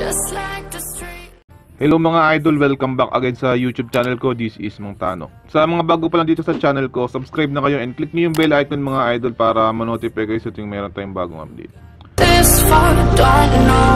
just like the street. Hello mga idol, welcome back again sa YouTube channel ko. This is Mang Tano. Sa mga bago pa lang dito sa channel ko, subscribe na kayo and click niyo yung bell icon mga idol para ma-notify kayo sa tuwing meron tayong bagong update. This far, don't know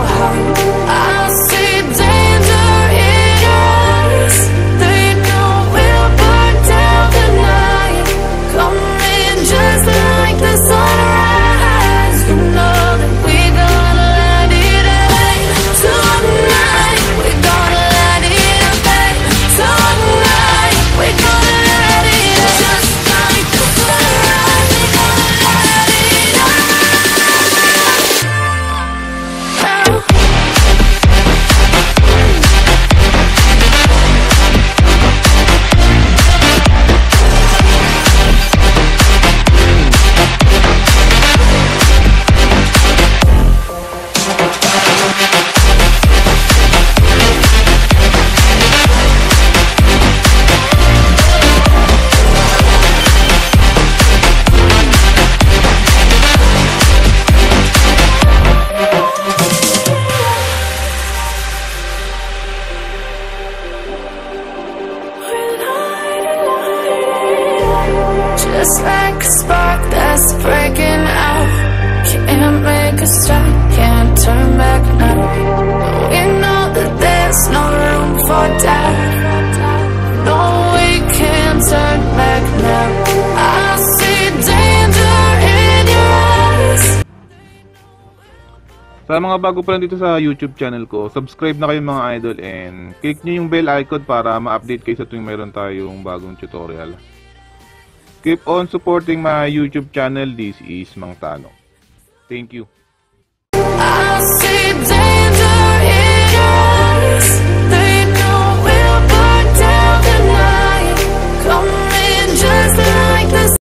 Just like a spark that's breaking out. Can't make a stop, can't turn back now. We know that there's no room for doubt. No, we can't turn back now. I see danger in your eyes. Sa mga bago pa lang dito sa YouTube channel ko, subscribe na kayo mga idol and click niyo yung bell icon para ma-update kayo sa tuwing meron tayong bagong tutorial. Keep on supporting my YouTube channel. This is Mang Tanong. Thank you.